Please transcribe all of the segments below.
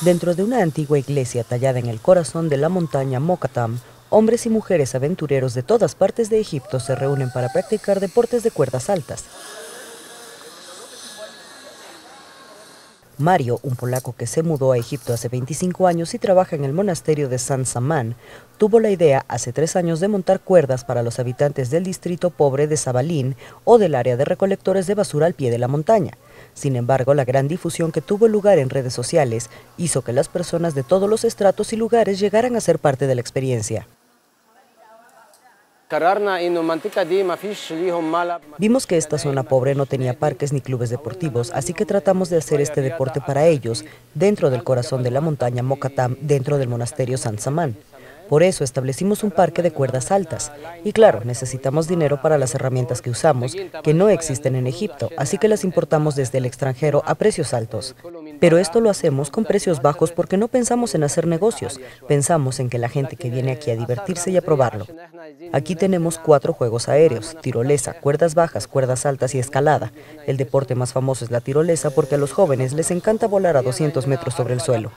Dentro de una antigua iglesia tallada en el corazón de la montaña Mokatam, hombres y mujeres aventureros de todas partes de Egipto se reúnen para practicar deportes de cuerdas altas. Mario, un polaco que se mudó a Egipto hace 25 años y trabaja en el monasterio de San Samán, tuvo la idea hace tres años de montar cuerdas para los habitantes del distrito pobre de Sabalín o del área de recolectores de basura al pie de la montaña. Sin embargo, la gran difusión que tuvo lugar en redes sociales hizo que las personas de todos los estratos y lugares llegaran a ser parte de la experiencia. Vimos que esta zona pobre no tenía parques ni clubes deportivos, así que tratamos de hacer este deporte para ellos, dentro del corazón de la montaña Mokatam, dentro del monasterio San Samán. Por eso establecimos un parque de cuerdas altas. Y claro, necesitamos dinero para las herramientas que usamos, que no existen en Egipto, así que las importamos desde el extranjero a precios altos. Pero esto lo hacemos con precios bajos porque no pensamos en hacer negocios, pensamos en que la gente que viene aquí a divertirse y a probarlo. Aquí tenemos cuatro juegos aéreos, tirolesa, cuerdas bajas, cuerdas altas y escalada. El deporte más famoso es la tirolesa porque a los jóvenes les encanta volar a 200 metros sobre el suelo.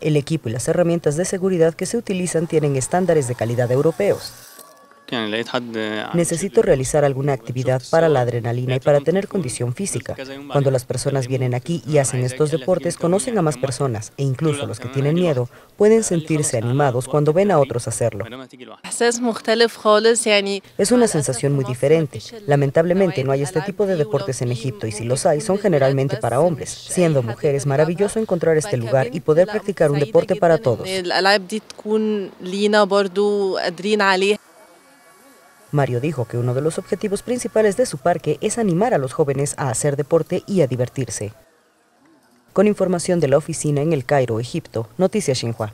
El equipo y las herramientas de seguridad que se utilizan tienen estándares de calidad europeos. Necesito realizar alguna actividad para la adrenalina y para tener condición física. Cuando las personas vienen aquí y hacen estos deportes, conocen a más personas e incluso los que tienen miedo pueden sentirse animados cuando ven a otros hacerlo. Es una sensación muy diferente. Lamentablemente no hay este tipo de deportes en Egipto y si los hay son generalmente para hombres. Siendo mujeres, maravilloso encontrar este lugar y poder practicar un deporte para todos. Mario dijo que uno de los objetivos principales de su parque es animar a los jóvenes a hacer deporte y a divertirse. Con información de la oficina en El Cairo, Egipto, Noticias Xinhua.